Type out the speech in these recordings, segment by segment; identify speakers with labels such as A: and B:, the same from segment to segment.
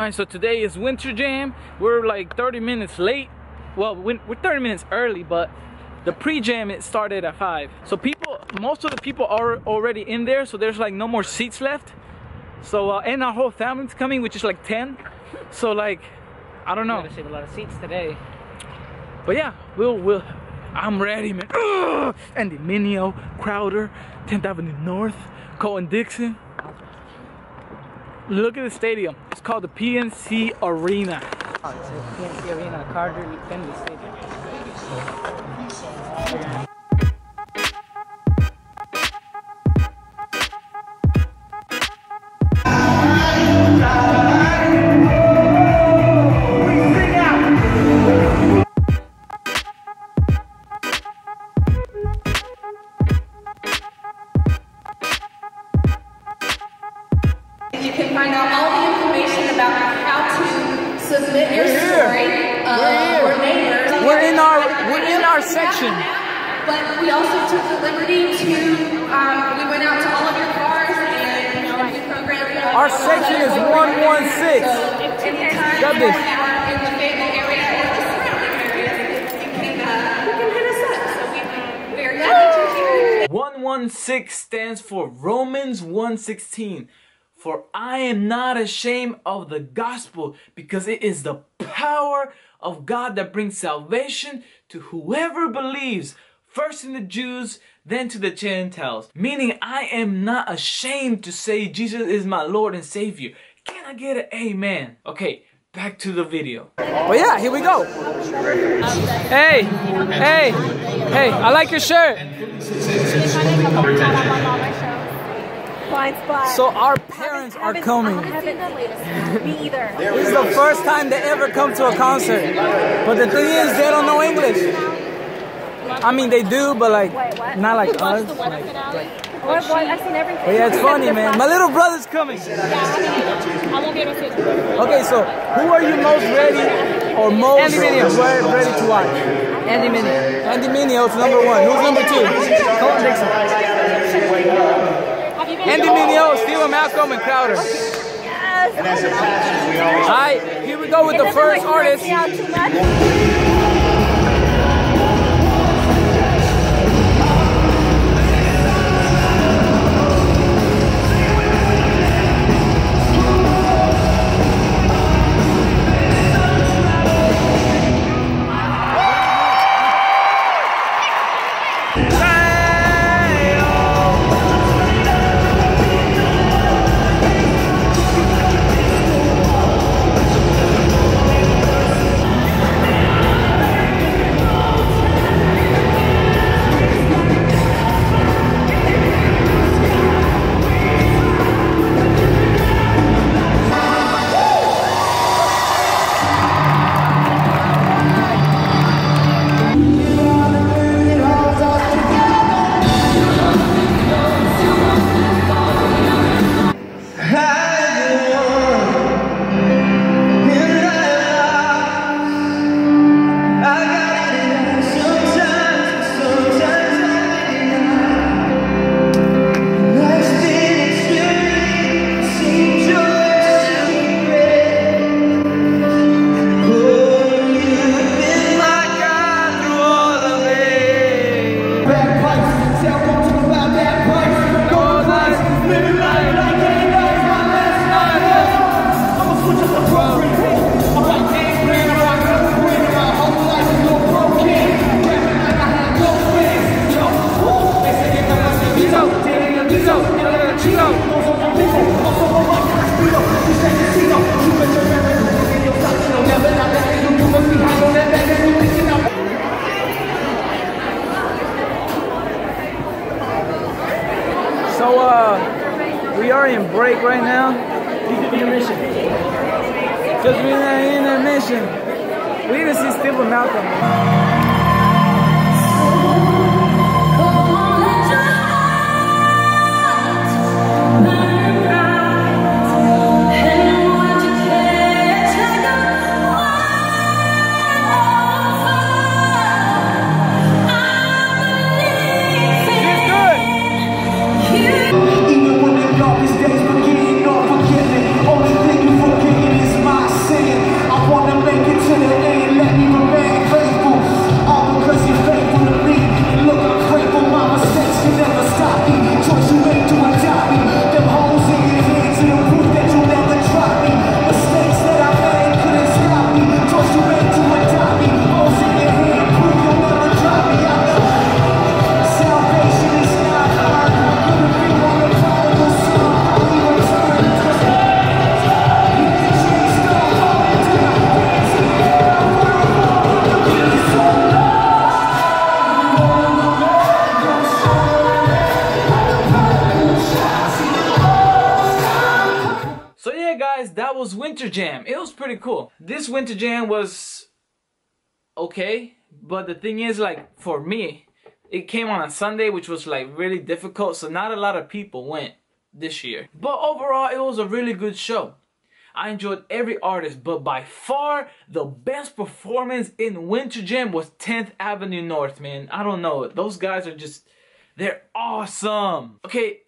A: Alright, so today is Winter Jam. We're like 30 minutes late. Well, we're 30 minutes early, but the pre-jam it started at 5. So people, most of the people are already in there, so there's like no more seats left. So, uh, and our whole family's coming, which is like 10. So like, I don't know.
B: We're gonna save a lot of seats today.
A: But yeah, we'll, we'll, I'm ready, man. Ugh! Andy Mineo, Crowder, 10th Avenue North, Colton Dixon. Look at the stadium. It's called the PNC Arena.
B: Oh, it's PNC Arena, Carter Finley Stadium.
C: Submit your story uh, or neighbors.
A: We're in our we're in our section.
C: But we also took the liberty to um, we went out to all of your cars and you know, we programmed you know,
A: Our section is 116.
C: So anytime
A: Got this.
C: are in the Fayetteville area or the surrounding areas, you can uh, you can hit us up. So we're very happy to hear.
A: 116 stands for Romans 116. For I am not ashamed of the gospel because it is the power of God that brings salvation to whoever believes, first in the Jews, then to the Gentiles. Meaning I am not ashamed to say Jesus is my Lord and Savior. Can I get an amen? Okay, back to the video. Well, yeah, here we go. Hey, hey, hey, I like your shirt.
D: Blind spot.
A: So our parents are coming.
D: I haven't me either.
A: This is the first time they ever come to a concert. But the thing is, they don't know English. I mean, they do, but like,
D: Wait, what?
A: not like us.
D: What, what? I've seen everything.
A: But yeah, it's funny, man. My little brother's coming.
D: I won't be able to.
A: Okay, so who are you most ready or most
B: Andy Mineo.
A: ready to watch?
B: Andy Mineo.
A: Andy Mineo's number one. Who's number two?
B: Colton Dixon.
A: Andy Mineo, Stephen Malcolm, and Crowder.
D: Yes.
A: All right, here we go with the first artist. Just we're in a mission. We need to see Stephen Malcolm. Cool. This winter jam was okay, but the thing is, like for me, it came on a Sunday, which was like really difficult, so not a lot of people went this year. But overall, it was a really good show. I enjoyed every artist, but by far the best performance in Winter Jam was 10th Avenue North, man. I don't know. Those guys are just, they're awesome. Okay,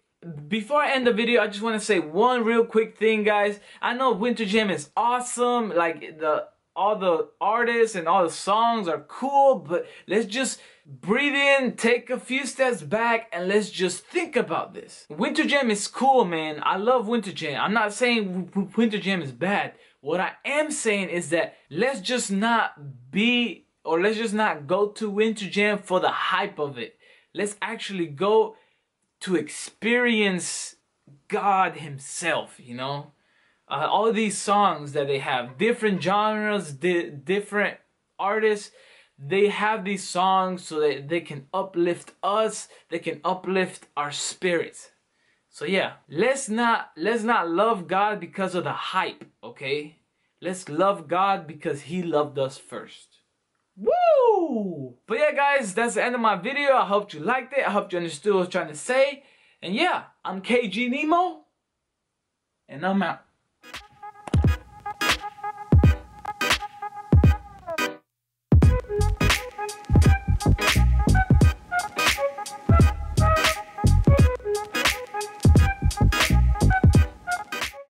A: before I end the video, I just want to say one real quick thing, guys. I know Winter Jam is awesome. Like the all the artists and all the songs are cool, but let's just breathe in, take a few steps back, and let's just think about this. Winter Jam is cool, man. I love Winter Jam. I'm not saying Winter Jam is bad. What I am saying is that let's just not be, or let's just not go to Winter Jam for the hype of it. Let's actually go to experience God Himself, you know? uh, all these songs that they have, different genres, di- different artists, they have these songs so that they can uplift us, they can uplift our spirits. So yeah, let's not let's not love God because of the hype, okay? Let's love God because he loved us first. Woo! But yeah, guys, that's the end of my video. I hope you liked it. I hope you understood what I was trying to say. And yeah, I'm KG Nemo, and I'm out.